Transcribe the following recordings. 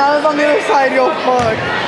I was on the other side, yo, fuck.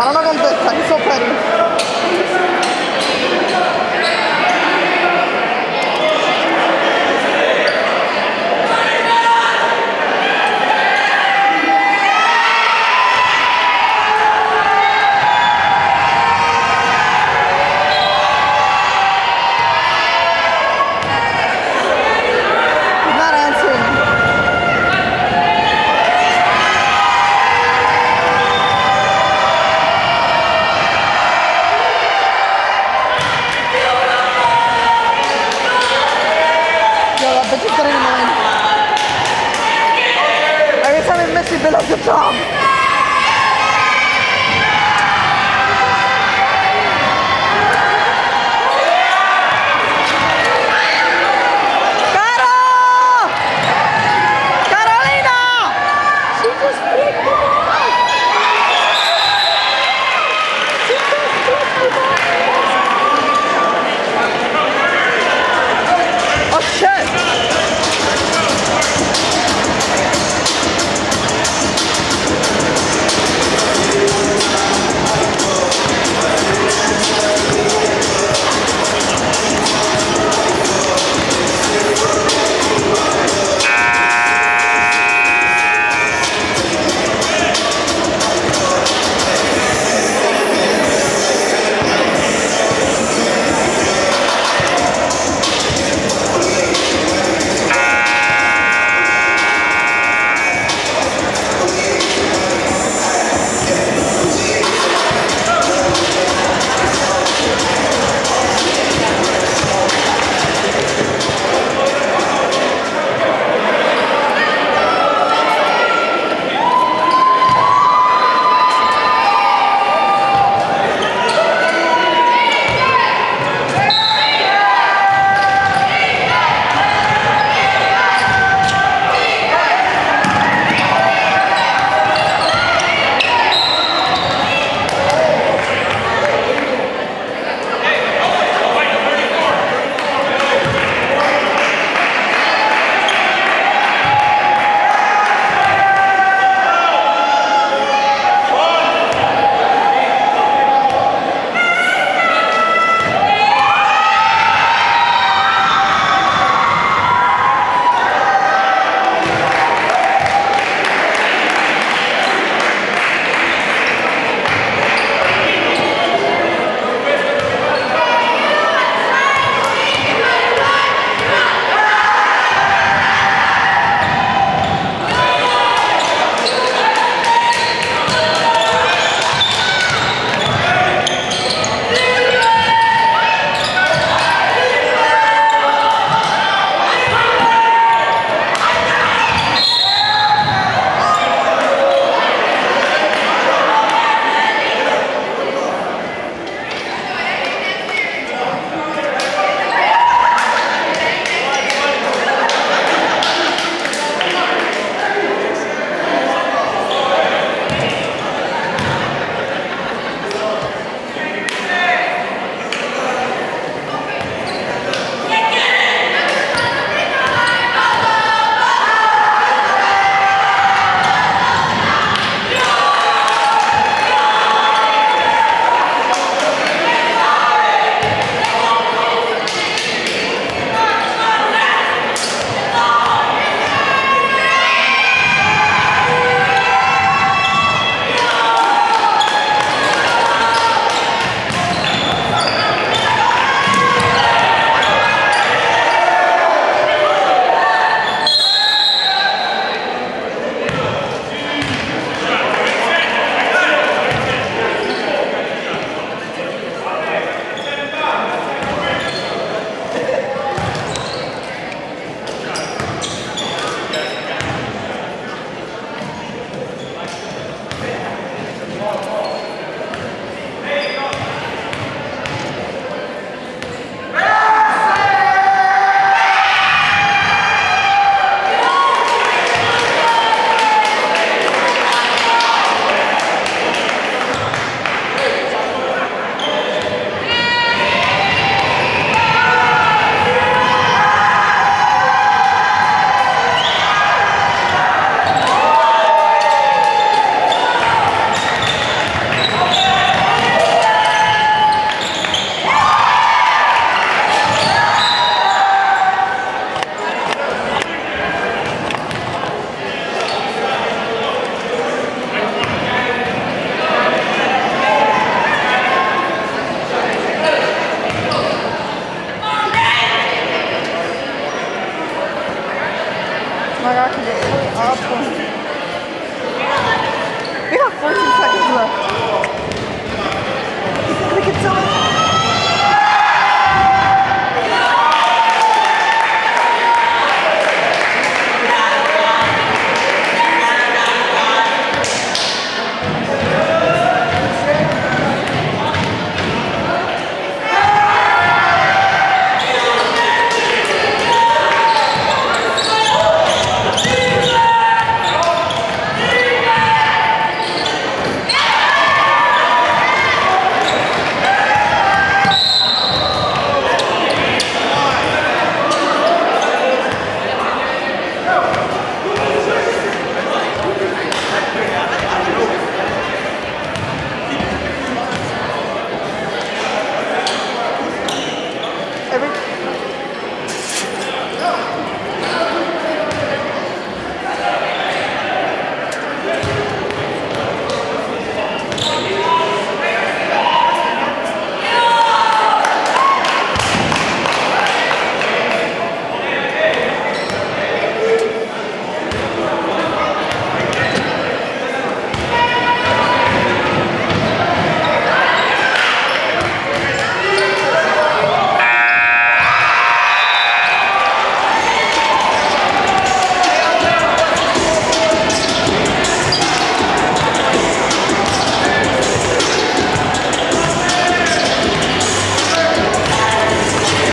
I don't know contesta, he's so